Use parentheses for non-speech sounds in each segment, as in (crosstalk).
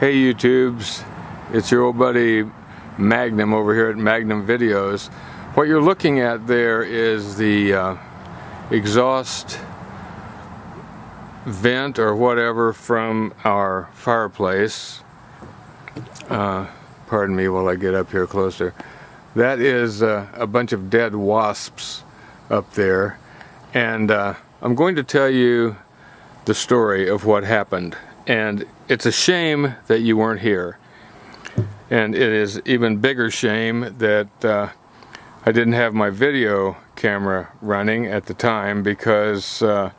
Hey YouTubes, it's your old buddy Magnum over here at Magnum Videos. What you're looking at there is the uh, exhaust vent or whatever from our fireplace. Uh, pardon me while I get up here closer. That is uh, a bunch of dead wasps up there and uh, I'm going to tell you the story of what happened and it's a shame that you weren't here. And it is even bigger shame that uh, I didn't have my video camera running at the time because uh,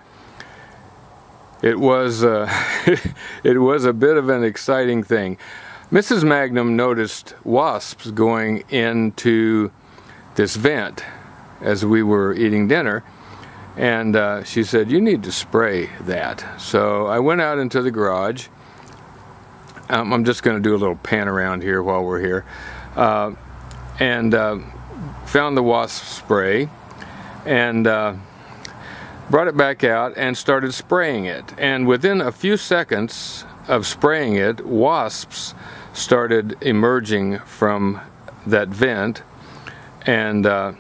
it was uh, (laughs) it was a bit of an exciting thing. Mrs. Magnum noticed wasps going into this vent as we were eating dinner and uh, she said, You need to spray that. So I went out into the garage. Um, I'm just going to do a little pan around here while we're here. Uh, and uh, found the wasp spray and uh, brought it back out and started spraying it. And within a few seconds of spraying it, wasps started emerging from that vent. And uh,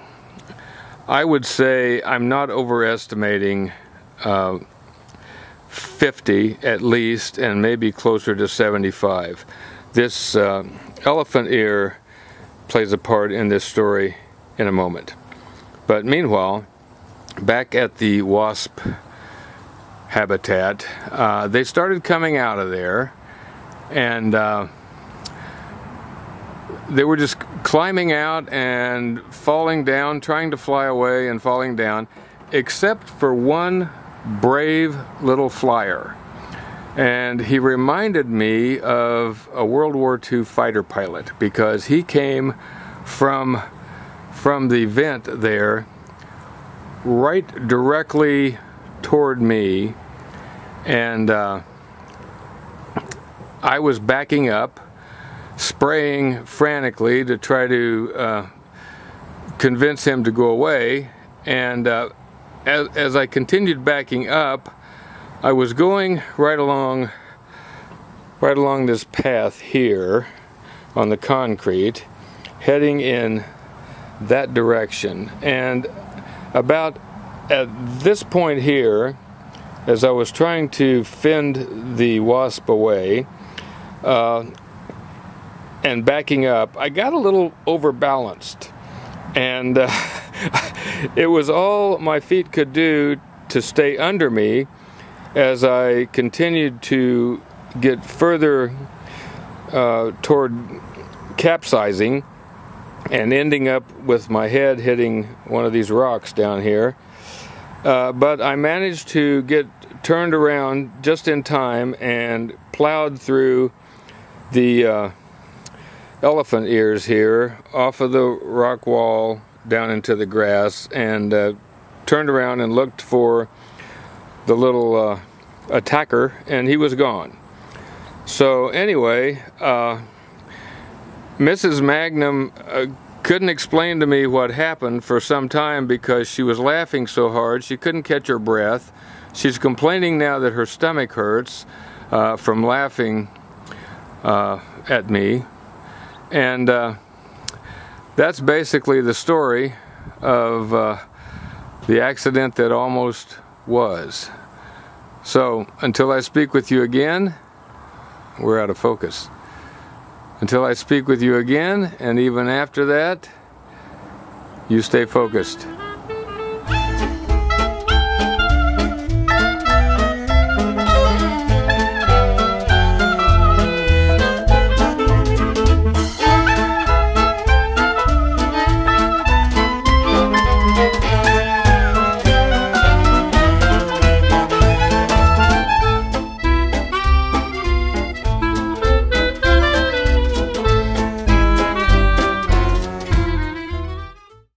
I would say I'm not overestimating uh, 50 at least, and maybe closer to 75. This uh, elephant ear plays a part in this story in a moment. But meanwhile, back at the wasp habitat, uh, they started coming out of there, and uh, they were just climbing out and falling down, trying to fly away and falling down, except for one brave little flyer. And he reminded me of a World War II fighter pilot because he came from from the vent there right directly toward me and uh, I was backing up spraying frantically to try to uh, convince him to go away. And uh, as, as I continued backing up, I was going right along, right along this path here on the concrete, heading in that direction. And about at this point here, as I was trying to fend the wasp away, uh, and backing up, I got a little overbalanced. And uh, (laughs) it was all my feet could do to stay under me as I continued to get further uh, toward capsizing and ending up with my head hitting one of these rocks down here. Uh, but I managed to get turned around just in time and plowed through the uh, elephant ears here off of the rock wall down into the grass and uh, turned around and looked for the little uh, attacker and he was gone. So anyway, uh, Mrs. Magnum uh, couldn't explain to me what happened for some time because she was laughing so hard she couldn't catch her breath. She's complaining now that her stomach hurts uh, from laughing uh, at me and uh, that's basically the story of uh, the accident that almost was. So until I speak with you again, we're out of focus. Until I speak with you again, and even after that, you stay focused.